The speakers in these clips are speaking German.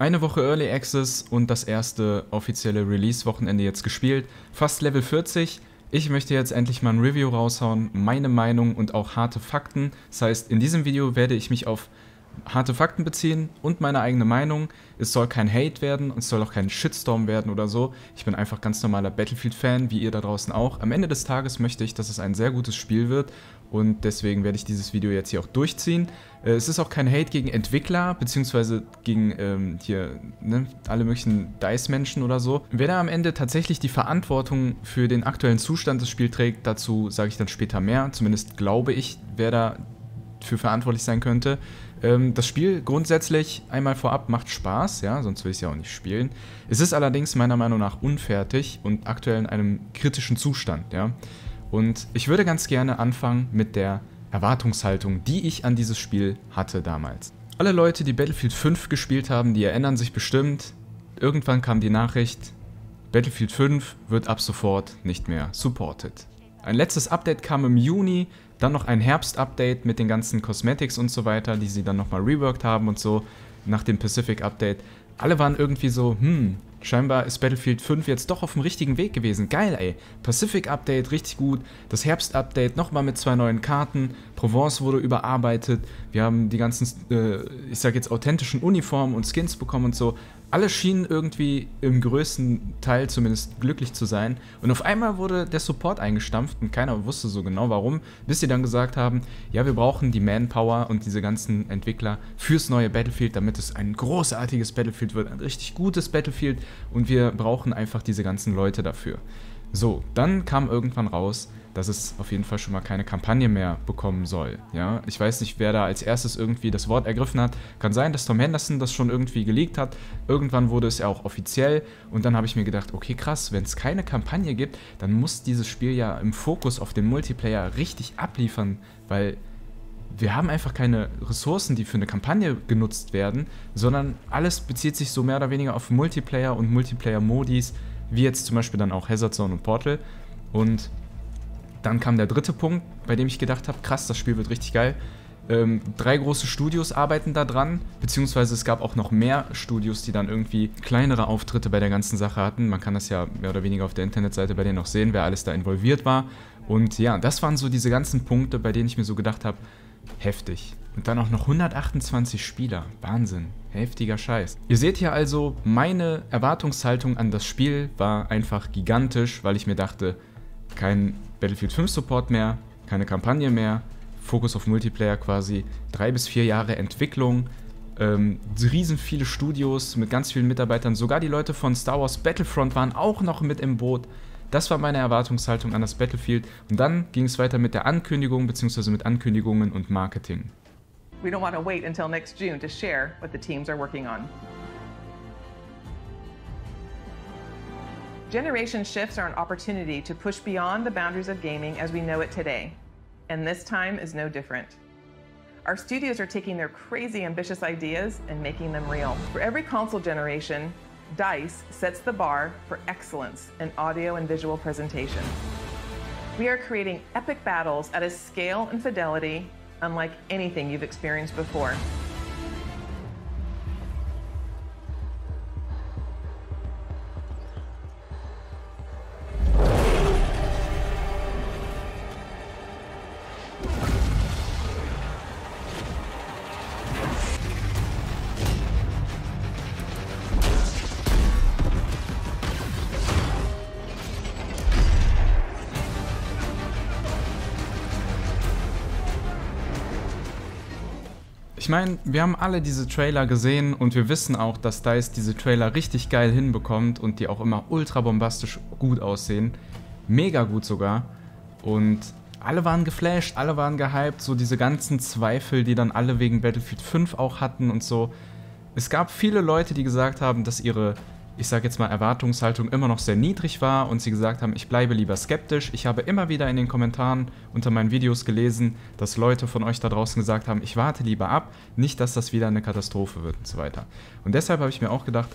Eine Woche Early Access und das erste offizielle Release-Wochenende jetzt gespielt. Fast Level 40. Ich möchte jetzt endlich mal ein Review raushauen, meine Meinung und auch harte Fakten. Das heißt, in diesem Video werde ich mich auf harte Fakten beziehen und meine eigene Meinung. Es soll kein Hate werden und es soll auch kein Shitstorm werden oder so. Ich bin einfach ganz normaler Battlefield-Fan, wie ihr da draußen auch. Am Ende des Tages möchte ich, dass es ein sehr gutes Spiel wird und deswegen werde ich dieses Video jetzt hier auch durchziehen. Äh, es ist auch kein Hate gegen Entwickler, beziehungsweise gegen ähm, hier ne, alle möglichen DICE-Menschen oder so. Wer da am Ende tatsächlich die Verantwortung für den aktuellen Zustand des Spiels trägt, dazu sage ich dann später mehr. Zumindest glaube ich, wer da für verantwortlich sein könnte. Ähm, das Spiel grundsätzlich einmal vorab macht Spaß, ja, sonst will ich es ja auch nicht spielen. Es ist allerdings meiner Meinung nach unfertig und aktuell in einem kritischen Zustand, ja. Und ich würde ganz gerne anfangen mit der Erwartungshaltung, die ich an dieses Spiel hatte damals. Alle Leute, die Battlefield 5 gespielt haben, die erinnern sich bestimmt, irgendwann kam die Nachricht, Battlefield 5 wird ab sofort nicht mehr supported. Ein letztes Update kam im Juni, dann noch ein Herbst-Update mit den ganzen Cosmetics und so weiter, die sie dann nochmal reworked haben und so, nach dem Pacific-Update. Alle waren irgendwie so, hm, scheinbar ist Battlefield 5 jetzt doch auf dem richtigen Weg gewesen. Geil, ey. Pacific-Update, richtig gut. Das Herbst-Update nochmal mit zwei neuen Karten. Provence wurde überarbeitet. Wir haben die ganzen, äh, ich sag jetzt, authentischen Uniformen und Skins bekommen und so alle schienen irgendwie im größten Teil zumindest glücklich zu sein. Und auf einmal wurde der Support eingestampft und keiner wusste so genau warum, bis sie dann gesagt haben, ja, wir brauchen die Manpower und diese ganzen Entwickler fürs neue Battlefield, damit es ein großartiges Battlefield wird, ein richtig gutes Battlefield und wir brauchen einfach diese ganzen Leute dafür. So, dann kam irgendwann raus, dass es auf jeden Fall schon mal keine Kampagne mehr bekommen soll. Ja, ich weiß nicht, wer da als erstes irgendwie das Wort ergriffen hat. Kann sein, dass Tom Henderson das schon irgendwie geleakt hat. Irgendwann wurde es ja auch offiziell und dann habe ich mir gedacht, okay, krass, wenn es keine Kampagne gibt, dann muss dieses Spiel ja im Fokus auf den Multiplayer richtig abliefern, weil wir haben einfach keine Ressourcen, die für eine Kampagne genutzt werden, sondern alles bezieht sich so mehr oder weniger auf Multiplayer und Multiplayer-Modis, wie jetzt zum Beispiel dann auch Hazard Zone und Portal. Und dann kam der dritte Punkt, bei dem ich gedacht habe, krass, das Spiel wird richtig geil. Ähm, drei große Studios arbeiten da dran, beziehungsweise es gab auch noch mehr Studios, die dann irgendwie kleinere Auftritte bei der ganzen Sache hatten. Man kann das ja mehr oder weniger auf der Internetseite bei denen noch sehen, wer alles da involviert war. Und ja, das waren so diese ganzen Punkte, bei denen ich mir so gedacht habe, heftig. Und dann auch noch 128 Spieler. Wahnsinn. Heftiger Scheiß. Ihr seht hier also, meine Erwartungshaltung an das Spiel war einfach gigantisch, weil ich mir dachte, kein Battlefield 5 Support mehr, keine Kampagne mehr, Fokus auf Multiplayer quasi, drei bis vier Jahre Entwicklung, ähm, riesen viele Studios mit ganz vielen Mitarbeitern, sogar die Leute von Star Wars Battlefront waren auch noch mit im Boot. Das war meine Erwartungshaltung an das Battlefield und dann ging es weiter mit der Ankündigung bzw. mit Ankündigungen und Marketing. We don't want to wait until next June to share what the teams are working on. Generation shifts are an opportunity to push beyond the boundaries of gaming as we know it today, and this time is no different. Our studios are taking their crazy ambitious ideas and making them real. For every console generation, DICE sets the bar for excellence in audio and visual presentation. We are creating epic battles at a scale and fidelity unlike anything you've experienced before. Ich meine, wir haben alle diese Trailer gesehen und wir wissen auch, dass DICE diese Trailer richtig geil hinbekommt und die auch immer ultra bombastisch gut aussehen. Mega gut sogar. Und alle waren geflasht, alle waren gehypt, so diese ganzen Zweifel, die dann alle wegen Battlefield 5 auch hatten und so. Es gab viele Leute, die gesagt haben, dass ihre ich sage jetzt mal, Erwartungshaltung immer noch sehr niedrig war und sie gesagt haben, ich bleibe lieber skeptisch. Ich habe immer wieder in den Kommentaren unter meinen Videos gelesen, dass Leute von euch da draußen gesagt haben, ich warte lieber ab, nicht, dass das wieder eine Katastrophe wird und so weiter. Und deshalb habe ich mir auch gedacht,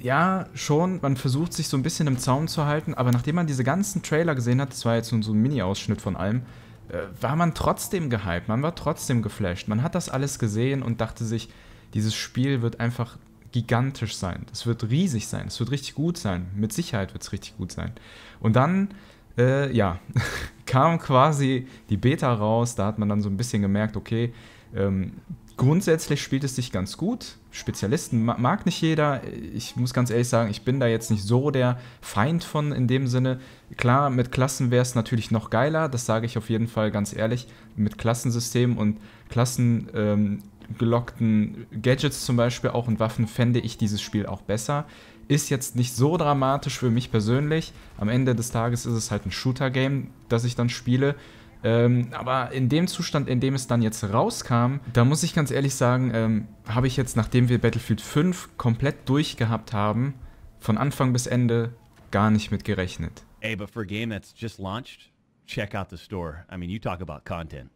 ja, schon, man versucht sich so ein bisschen im Zaum zu halten, aber nachdem man diese ganzen Trailer gesehen hat, das war jetzt so ein Mini-Ausschnitt von allem, äh, war man trotzdem gehypt, man war trotzdem geflasht. Man hat das alles gesehen und dachte sich, dieses Spiel wird einfach gigantisch sein. Das wird riesig sein. Es wird richtig gut sein. Mit Sicherheit wird es richtig gut sein. Und dann, äh, ja, kam quasi die Beta raus. Da hat man dann so ein bisschen gemerkt, okay, ähm, grundsätzlich spielt es sich ganz gut. Spezialisten mag nicht jeder. Ich muss ganz ehrlich sagen, ich bin da jetzt nicht so der Feind von in dem Sinne. Klar, mit Klassen wäre es natürlich noch geiler, das sage ich auf jeden Fall ganz ehrlich. Mit Klassensystem und klassengelockten ähm, Gadgets zum Beispiel auch und Waffen fände ich dieses Spiel auch besser. Ist jetzt nicht so dramatisch für mich persönlich. Am Ende des Tages ist es halt ein Shooter-Game, das ich dann spiele. Ähm, aber in dem Zustand, in dem es dann jetzt rauskam, da muss ich ganz ehrlich sagen, ähm, habe ich jetzt, nachdem wir Battlefield 5 komplett durchgehabt haben, von Anfang bis Ende gar nicht mit gerechnet. Hey, but for a game that's just launched, check out the store. I mean, you talk about content.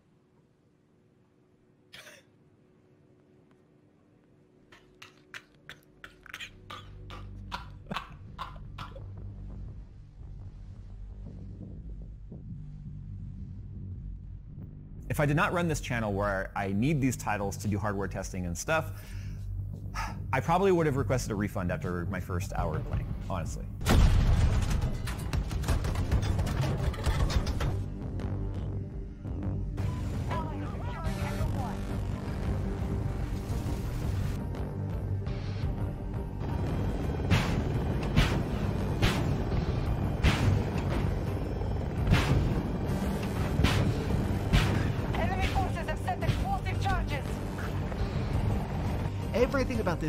If I did not run this channel where I need these titles to do hardware testing and stuff, I probably would have requested a refund after my first hour of playing, honestly.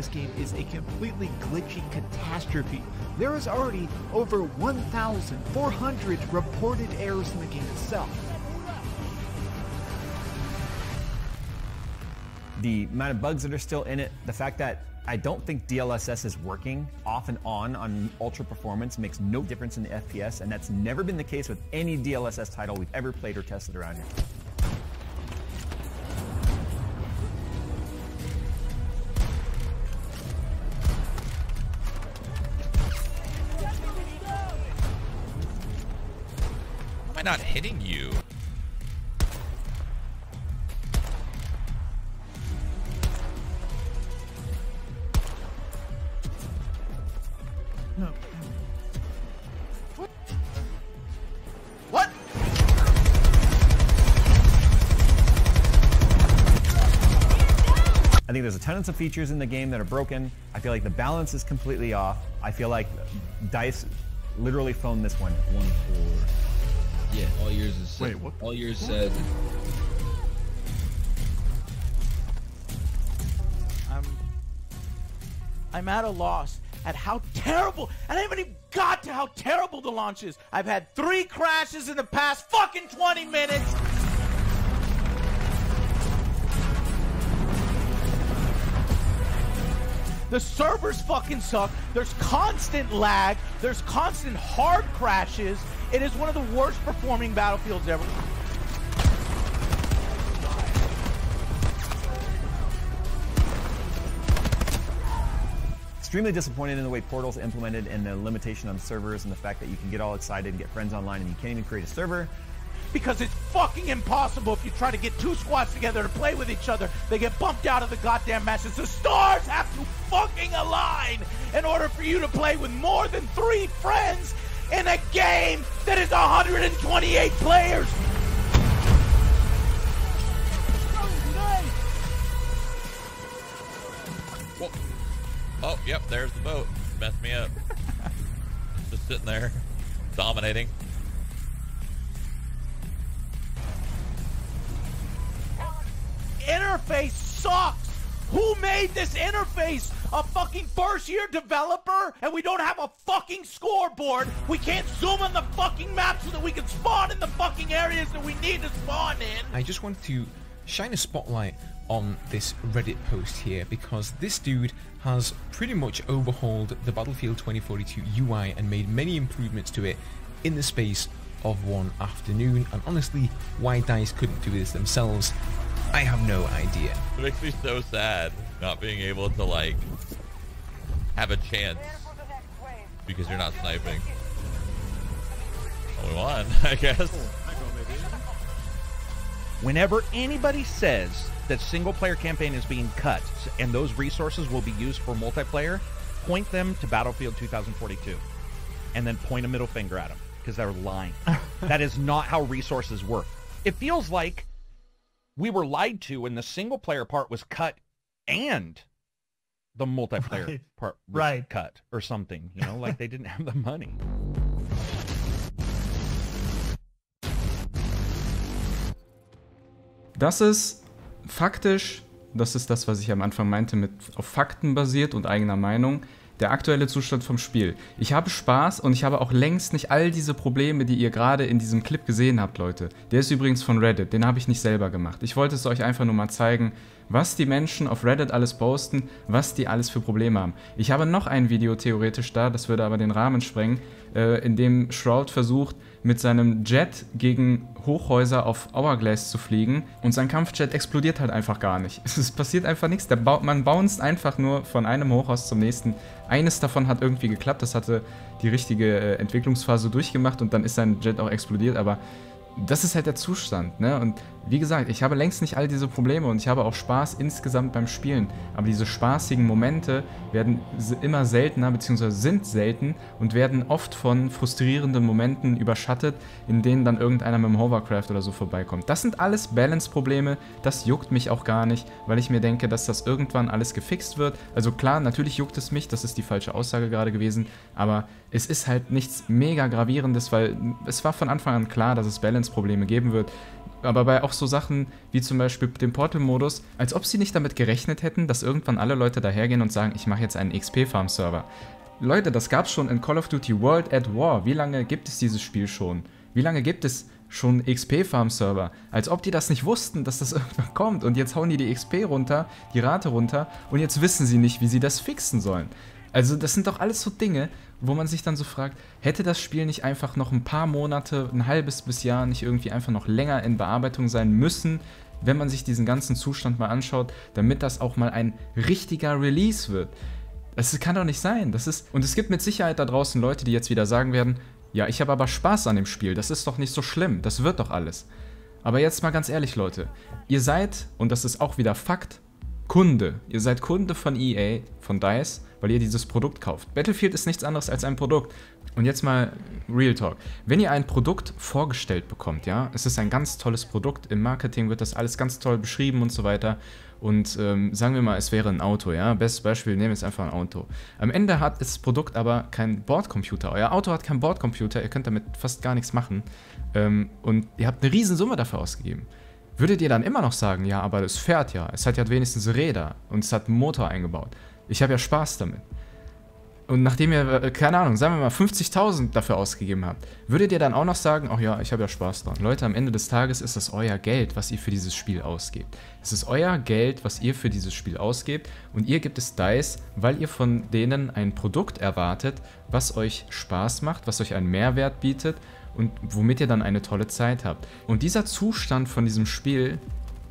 This game is a completely glitchy catastrophe. There is already over 1,400 reported errors in the game itself. The amount of bugs that are still in it, the fact that I don't think DLSS is working off and on on ultra performance makes no difference in the FPS, and that's never been the case with any DLSS title we've ever played or tested around here. I not hitting you? No. What? I think there's a tons of features in the game that are broken. I feel like the balance is completely off. I feel like DICE literally phoned this one. One, four, yeah, all yours is said. Wait, what? All yours said. I'm I'm at a loss at how terrible and I haven't even got to how terrible the launch is. I've had three crashes in the past fucking 20 minutes. The servers fucking suck. There's constant lag. There's constant hard crashes. It is one of the worst performing battlefields ever. Extremely disappointed in the way Portal's implemented and the limitation on servers and the fact that you can get all excited and get friends online and you can't even create a server. Because it's fucking impossible if you try to get two squads together to play with each other. They get bumped out of the goddamn matches. The stars have to fucking align in order for you to play with more than three friends in a game that is 128 players. Whoa. Oh, yep, there's the boat. Messed me up. Just sitting there, dominating. Interface sucks. Who made this interface? A fucking first year developer? And we don't have a fucking scoreboard. We can't zoom on the fucking map so that we can spawn in the fucking areas that we need to spawn in. I just want to shine a spotlight on this Reddit post here because this dude has pretty much overhauled the Battlefield 2042 UI and made many improvements to it in the space of one afternoon. And honestly, why DICE couldn't do this themselves I have no idea. It makes me so sad not being able to like have a chance because you're not sniping. Well, we won, I guess. Whenever anybody says that single player campaign is being cut and those resources will be used for multiplayer, point them to Battlefield 2042 and then point a middle finger at them because they're lying. that is not how resources work. It feels like we were lied to when the single player part was cut and the multiplayer Right. part was Right. cut or something, you know, like they didn't have the money. Das ist faktisch, das ist das, was ich am Anfang meinte, mit auf Fakten basiert und eigener Meinung, der aktuelle Zustand vom Spiel. Ich habe Spaß und ich habe auch längst nicht all diese Probleme, die ihr gerade in diesem Clip gesehen habt, Leute. Der ist übrigens von Reddit, den habe ich nicht selber gemacht. Ich wollte es euch einfach nur mal zeigen, was die Menschen auf Reddit alles posten, was die alles für Probleme haben. Ich habe noch ein Video theoretisch da, das würde aber den Rahmen sprengen, äh, in dem Shroud versucht, mit seinem Jet gegen Hochhäuser auf Hourglass zu fliegen und sein Kampfjet explodiert halt einfach gar nicht. Es passiert einfach nichts. Ba man bounced einfach nur von einem Hochhaus zum nächsten. Eines davon hat irgendwie geklappt, das hatte die richtige äh, Entwicklungsphase durchgemacht und dann ist sein Jet auch explodiert, aber das ist halt der Zustand, ne? Und wie gesagt, ich habe längst nicht all diese Probleme und ich habe auch Spaß insgesamt beim Spielen. Aber diese spaßigen Momente werden immer seltener, beziehungsweise sind selten und werden oft von frustrierenden Momenten überschattet, in denen dann irgendeiner mit dem Hovercraft oder so vorbeikommt. Das sind alles Balance-Probleme, das juckt mich auch gar nicht, weil ich mir denke, dass das irgendwann alles gefixt wird. Also klar, natürlich juckt es mich, das ist die falsche Aussage gerade gewesen, aber es ist halt nichts mega gravierendes, weil es war von Anfang an klar, dass es Balance-Probleme geben wird. Aber bei auch so Sachen wie zum Beispiel dem Portal-Modus, als ob sie nicht damit gerechnet hätten, dass irgendwann alle Leute dahergehen und sagen, ich mache jetzt einen XP-Farm-Server. Leute, das gab's schon in Call of Duty World at War. Wie lange gibt es dieses Spiel schon? Wie lange gibt es schon XP-Farm-Server? Als ob die das nicht wussten, dass das irgendwann kommt. Und jetzt hauen die die XP runter, die Rate runter und jetzt wissen sie nicht, wie sie das fixen sollen. Also das sind doch alles so Dinge, wo man sich dann so fragt, hätte das Spiel nicht einfach noch ein paar Monate, ein halbes bis Jahr nicht irgendwie einfach noch länger in Bearbeitung sein müssen, wenn man sich diesen ganzen Zustand mal anschaut, damit das auch mal ein richtiger Release wird. Das kann doch nicht sein. Das ist und es gibt mit Sicherheit da draußen Leute, die jetzt wieder sagen werden, ja, ich habe aber Spaß an dem Spiel. Das ist doch nicht so schlimm. Das wird doch alles. Aber jetzt mal ganz ehrlich, Leute, ihr seid und das ist auch wieder Fakt, Kunde. Ihr seid Kunde von EA, von DICE, weil ihr dieses Produkt kauft. Battlefield ist nichts anderes als ein Produkt. Und jetzt mal Real Talk. Wenn ihr ein Produkt vorgestellt bekommt, ja, es ist ein ganz tolles Produkt, im Marketing wird das alles ganz toll beschrieben und so weiter. Und ähm, sagen wir mal, es wäre ein Auto, ja. Bestes Beispiel, nehmen wir jetzt einfach ein Auto. Am Ende hat das Produkt aber keinen Bordcomputer. Euer Auto hat keinen Bordcomputer, ihr könnt damit fast gar nichts machen. Ähm, und ihr habt eine Riesensumme dafür ausgegeben. Würdet ihr dann immer noch sagen, ja, aber es fährt ja, es hat ja wenigstens Räder und es hat einen Motor eingebaut. Ich habe ja Spaß damit. Und nachdem ihr, äh, keine Ahnung, sagen wir mal 50.000 dafür ausgegeben habt, würdet ihr dann auch noch sagen, ach ja, ich habe ja Spaß dran. Leute, am Ende des Tages ist das euer Geld, was ihr für dieses Spiel ausgebt. Es ist euer Geld, was ihr für dieses Spiel ausgebt und ihr gebt es DICE, weil ihr von denen ein Produkt erwartet, was euch Spaß macht, was euch einen Mehrwert bietet und womit ihr dann eine tolle Zeit habt. Und dieser Zustand von diesem Spiel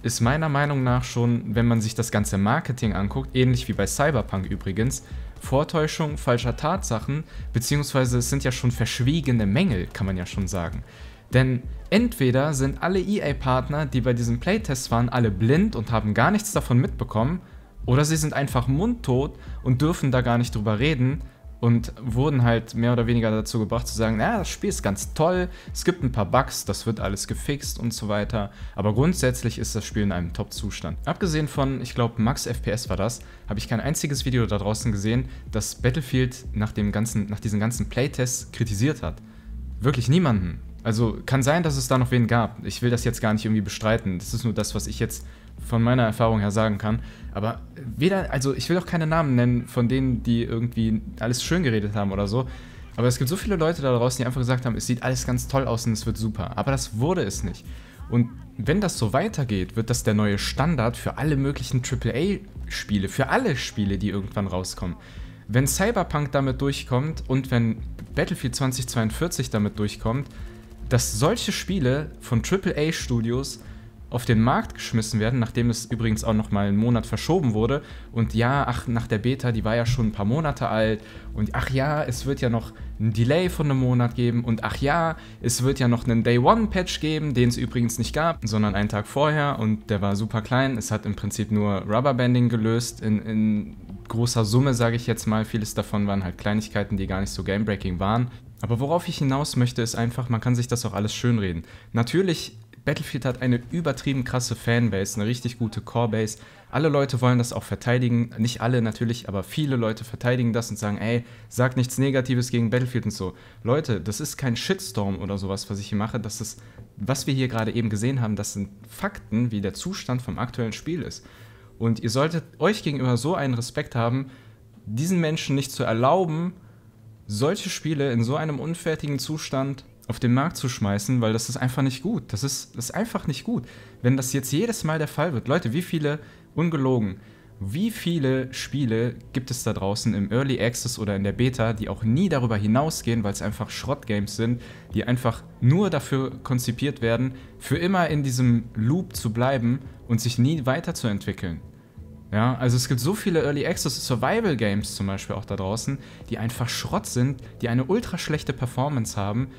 ist meiner Meinung nach schon, wenn man sich das ganze Marketing anguckt, ähnlich wie bei Cyberpunk übrigens, Vortäuschung falscher Tatsachen, beziehungsweise es sind ja schon verschwiegene Mängel, kann man ja schon sagen. Denn entweder sind alle EA-Partner, die bei diesem Playtest waren, alle blind und haben gar nichts davon mitbekommen, oder sie sind einfach mundtot und dürfen da gar nicht drüber reden und wurden halt mehr oder weniger dazu gebracht zu sagen, naja, das Spiel ist ganz toll, es gibt ein paar Bugs, das wird alles gefixt und so weiter, aber grundsätzlich ist das Spiel in einem Top-Zustand. Abgesehen von, ich glaube, Max FPS war das, habe ich kein einziges Video da draußen gesehen, das Battlefield nach, dem ganzen, nach diesen ganzen Playtests kritisiert hat. Wirklich niemanden. Also kann sein, dass es da noch wen gab. Ich will das jetzt gar nicht irgendwie bestreiten. Das ist nur das, was ich jetzt von meiner Erfahrung her sagen kann. Aber weder, also ich will auch keine Namen nennen von denen, die irgendwie alles schön geredet haben oder so. Aber es gibt so viele Leute da draußen, die einfach gesagt haben, es sieht alles ganz toll aus und es wird super. Aber das wurde es nicht. Und wenn das so weitergeht, wird das der neue Standard für alle möglichen AAA-Spiele, für alle Spiele, die irgendwann rauskommen. Wenn Cyberpunk damit durchkommt und wenn Battlefield 2042 damit durchkommt, dass solche Spiele von AAA-Studios auf den Markt geschmissen werden, nachdem es übrigens auch noch mal einen Monat verschoben wurde. Und ja, ach, nach der Beta, die war ja schon ein paar Monate alt. Und ach ja, es wird ja noch ein Delay von einem Monat geben. Und ach ja, es wird ja noch einen Day One Patch geben, den es übrigens nicht gab, sondern einen Tag vorher. Und der war super klein. Es hat im Prinzip nur Rubberbanding gelöst in, in großer Summe, sage ich jetzt mal. Vieles davon waren halt Kleinigkeiten, die gar nicht so gamebreaking waren. Aber worauf ich hinaus möchte, ist einfach, man kann sich das auch alles schönreden. Natürlich, Battlefield hat eine übertrieben krasse Fanbase, eine richtig gute Corebase. Alle Leute wollen das auch verteidigen. Nicht alle natürlich, aber viele Leute verteidigen das und sagen, ey, sag nichts Negatives gegen Battlefield und so. Leute, das ist kein Shitstorm oder sowas, was ich hier mache. Das ist, was wir hier gerade eben gesehen haben, das sind Fakten, wie der Zustand vom aktuellen Spiel ist. Und ihr solltet euch gegenüber so einen Respekt haben, diesen Menschen nicht zu erlauben, solche Spiele in so einem unfertigen Zustand auf den Markt zu schmeißen, weil das ist einfach nicht gut. Das ist, das ist einfach nicht gut. Wenn das jetzt jedes Mal der Fall wird, Leute, wie viele, ungelogen, wie viele Spiele gibt es da draußen im Early Access oder in der Beta, die auch nie darüber hinausgehen, weil es einfach Schrottgames sind, die einfach nur dafür konzipiert werden, für immer in diesem Loop zu bleiben und sich nie weiterzuentwickeln. Ja, also es gibt so viele Early Access Survival Games zum Beispiel auch da draußen, die einfach Schrott sind, die eine ultra schlechte Performance haben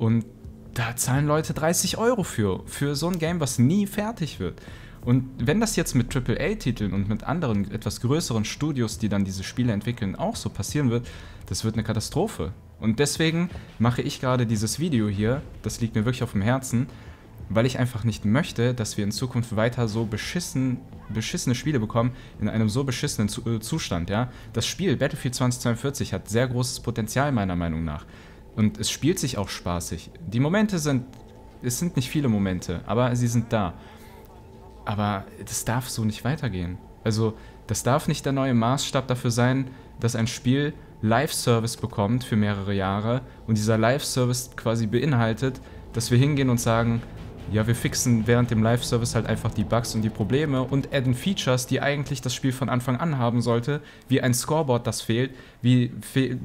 und da zahlen Leute 30 Euro für, für so ein Game, was nie fertig wird. Und wenn das jetzt mit AAA-Titeln und mit anderen etwas größeren Studios, die dann diese Spiele entwickeln, auch so passieren wird, das wird eine Katastrophe. Und deswegen mache ich gerade dieses Video hier, das liegt mir wirklich auf dem Herzen, weil ich einfach nicht möchte, dass wir in Zukunft weiter so beschissen, beschissene Spiele bekommen, in einem so beschissenen äh, Zustand, ja. Das Spiel Battlefield 2042 hat sehr großes Potenzial meiner Meinung nach. Und es spielt sich auch spaßig. Die Momente sind, es sind nicht viele Momente, aber sie sind da. Aber das darf so nicht weitergehen. Also, das darf nicht der neue Maßstab dafür sein, dass ein Spiel Live-Service bekommt für mehrere Jahre und dieser Live-Service quasi beinhaltet, dass wir hingehen und sagen, ja, wir fixen während dem Live-Service halt einfach die Bugs und die Probleme und adden Features, die eigentlich das Spiel von Anfang an haben sollte, wie ein Scoreboard, das fehlt, wie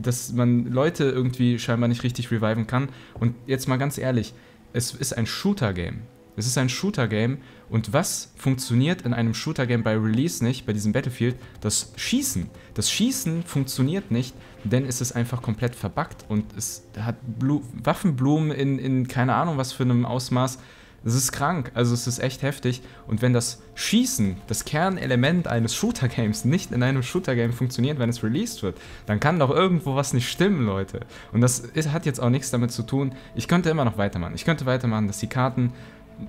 dass man Leute irgendwie scheinbar nicht richtig reviven kann. Und jetzt mal ganz ehrlich, es ist ein Shooter-Game. Es ist ein Shooter-Game und was funktioniert in einem Shooter-Game bei Release nicht, bei diesem Battlefield? Das Schießen. Das Schießen funktioniert nicht, denn es ist einfach komplett verbuggt und es hat Blu Waffenblumen in, in keine Ahnung was für einem Ausmaß. Es ist krank, also es ist echt heftig. Und wenn das Schießen, das Kernelement eines Shooter-Games, nicht in einem Shooter-Game funktioniert, wenn es released wird, dann kann doch irgendwo was nicht stimmen, Leute. Und das ist, hat jetzt auch nichts damit zu tun. Ich könnte immer noch weitermachen. Ich könnte weitermachen, dass die Karten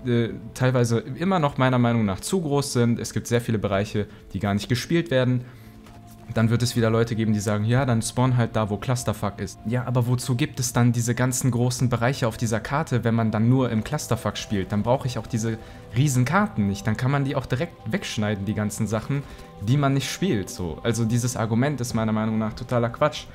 äh, teilweise immer noch meiner Meinung nach zu groß sind. Es gibt sehr viele Bereiche, die gar nicht gespielt werden dann wird es wieder Leute geben, die sagen, ja, dann spawn halt da, wo Clusterfuck ist. Ja, aber wozu gibt es dann diese ganzen großen Bereiche auf dieser Karte, wenn man dann nur im Clusterfuck spielt? Dann brauche ich auch diese riesen Karten nicht. Dann kann man die auch direkt wegschneiden, die ganzen Sachen, die man nicht spielt. So. Also dieses Argument ist meiner Meinung nach totaler Quatsch.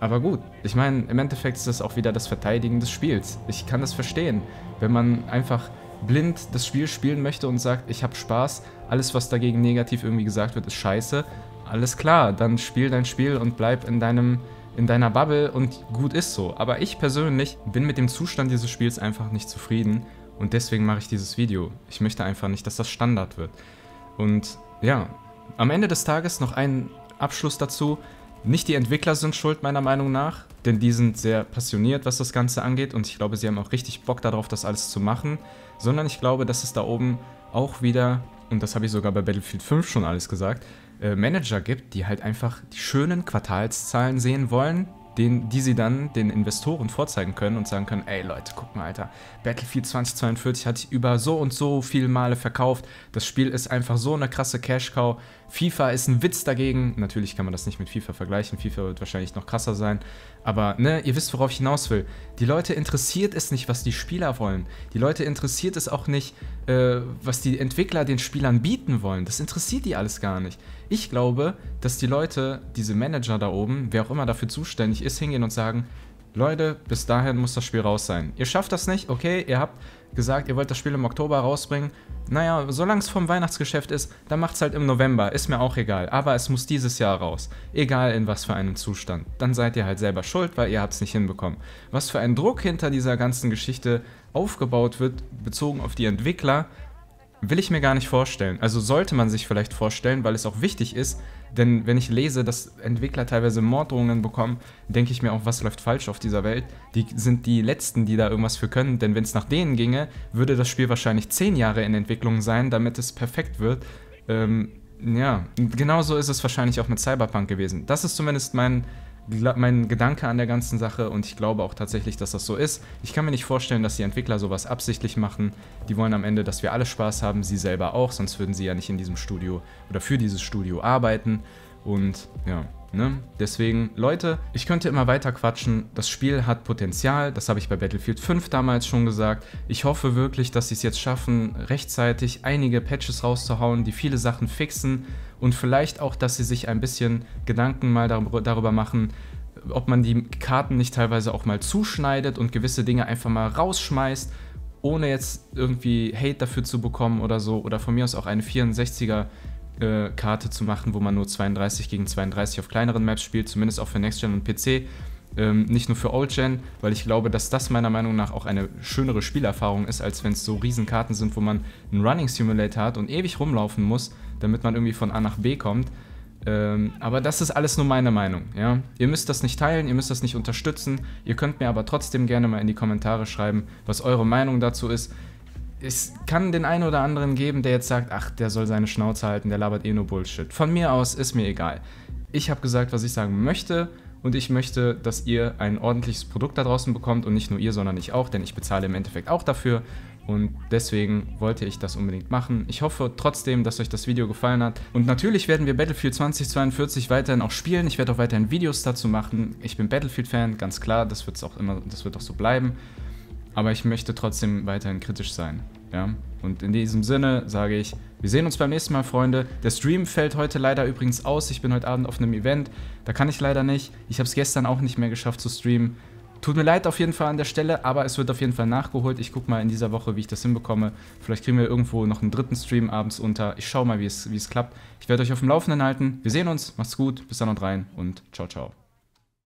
Aber gut, ich meine, im Endeffekt ist das auch wieder das Verteidigen des Spiels. Ich kann das verstehen, wenn man einfach blind das Spiel spielen möchte und sagt, ich habe Spaß, alles, was dagegen negativ irgendwie gesagt wird, ist scheiße, alles klar, dann spiel dein Spiel und bleib in deinem in deiner Bubble und gut ist so. Aber ich persönlich bin mit dem Zustand dieses Spiels einfach nicht zufrieden und deswegen mache ich dieses Video. Ich möchte einfach nicht, dass das Standard wird. Und ja, am Ende des Tages noch ein Abschluss dazu. Nicht die Entwickler sind schuld, meiner Meinung nach, denn die sind sehr passioniert, was das Ganze angeht und ich glaube, sie haben auch richtig Bock darauf, das alles zu machen, sondern ich glaube, dass es da oben auch wieder, und das habe ich sogar bei Battlefield 5 schon alles gesagt, äh, Manager gibt, die halt einfach die schönen Quartalszahlen sehen wollen, den, die sie dann den Investoren vorzeigen können und sagen können, ey Leute, guck mal, Alter, Battlefield 2042 hat über so und so viele Male verkauft, das Spiel ist einfach so eine krasse Cash-Cow, FIFA ist ein Witz dagegen, natürlich kann man das nicht mit FIFA vergleichen, FIFA wird wahrscheinlich noch krasser sein, aber ne, ihr wisst, worauf ich hinaus will. Die Leute interessiert es nicht, was die Spieler wollen. Die Leute interessiert es auch nicht, äh, was die Entwickler den Spielern bieten wollen. Das interessiert die alles gar nicht. Ich glaube, dass die Leute, diese Manager da oben, wer auch immer dafür zuständig ist, hingehen und sagen, Leute, bis dahin muss das Spiel raus sein. Ihr schafft das nicht, okay, ihr habt gesagt, ihr wollt das Spiel im Oktober rausbringen. Naja, solange es vom Weihnachtsgeschäft ist, dann macht es halt im November, ist mir auch egal. Aber es muss dieses Jahr raus. Egal in was für einem Zustand. Dann seid ihr halt selber schuld, weil ihr es nicht hinbekommen. Was für ein Druck hinter dieser ganzen Geschichte aufgebaut wird, bezogen auf die Entwickler, will ich mir gar nicht vorstellen. Also sollte man sich vielleicht vorstellen, weil es auch wichtig ist, denn wenn ich lese, dass Entwickler teilweise Morddrohungen bekommen, denke ich mir auch, was läuft falsch auf dieser Welt. Die sind die Letzten, die da irgendwas für können, denn wenn es nach denen ginge, würde das Spiel wahrscheinlich zehn Jahre in Entwicklung sein, damit es perfekt wird. Ähm, ja, genauso ist es wahrscheinlich auch mit Cyberpunk gewesen. Das ist zumindest mein mein Gedanke an der ganzen Sache und ich glaube auch tatsächlich, dass das so ist. Ich kann mir nicht vorstellen, dass die Entwickler sowas absichtlich machen. Die wollen am Ende, dass wir alle Spaß haben, sie selber auch, sonst würden sie ja nicht in diesem Studio oder für dieses Studio arbeiten. Und ja, Ne? Deswegen, Leute, ich könnte immer weiter quatschen. Das Spiel hat Potenzial, das habe ich bei Battlefield 5 damals schon gesagt. Ich hoffe wirklich, dass sie es jetzt schaffen, rechtzeitig einige Patches rauszuhauen, die viele Sachen fixen und vielleicht auch, dass sie sich ein bisschen Gedanken mal darüber machen, ob man die Karten nicht teilweise auch mal zuschneidet und gewisse Dinge einfach mal rausschmeißt, ohne jetzt irgendwie Hate dafür zu bekommen oder so. Oder von mir aus auch eine 64er äh, Karte zu machen, wo man nur 32 gegen 32 auf kleineren Maps spielt, zumindest auch für Next Gen und PC. Ähm, nicht nur für Old Gen, weil ich glaube, dass das meiner Meinung nach auch eine schönere Spielerfahrung ist, als wenn es so riesen Karten sind, wo man einen Running Simulator hat und ewig rumlaufen muss, damit man irgendwie von A nach B kommt. Ähm, aber das ist alles nur meine Meinung. Ja? Ihr müsst das nicht teilen, ihr müsst das nicht unterstützen. Ihr könnt mir aber trotzdem gerne mal in die Kommentare schreiben, was eure Meinung dazu ist es kann den einen oder anderen geben, der jetzt sagt, ach, der soll seine Schnauze halten, der labert eh nur Bullshit. Von mir aus ist mir egal. Ich habe gesagt, was ich sagen möchte und ich möchte, dass ihr ein ordentliches Produkt da draußen bekommt und nicht nur ihr, sondern ich auch, denn ich bezahle im Endeffekt auch dafür und deswegen wollte ich das unbedingt machen. Ich hoffe trotzdem, dass euch das Video gefallen hat und natürlich werden wir Battlefield 2042 weiterhin auch spielen. Ich werde auch weiterhin Videos dazu machen. Ich bin Battlefield-Fan, ganz klar, das wird auch immer, das wird auch so bleiben aber ich möchte trotzdem weiterhin kritisch sein. Ja? Und in diesem Sinne sage ich, wir sehen uns beim nächsten Mal, Freunde. Der Stream fällt heute leider übrigens aus. Ich bin heute Abend auf einem Event. Da kann ich leider nicht. Ich habe es gestern auch nicht mehr geschafft zu streamen. Tut mir leid auf jeden Fall an der Stelle, aber es wird auf jeden Fall nachgeholt. Ich gucke mal in dieser Woche, wie ich das hinbekomme. Vielleicht kriegen wir irgendwo noch einen dritten Stream abends unter. Ich schaue mal, wie es, wie es klappt. Ich werde euch auf dem Laufenden halten. Wir sehen uns. Macht's gut. Bis dann und rein und ciao, ciao.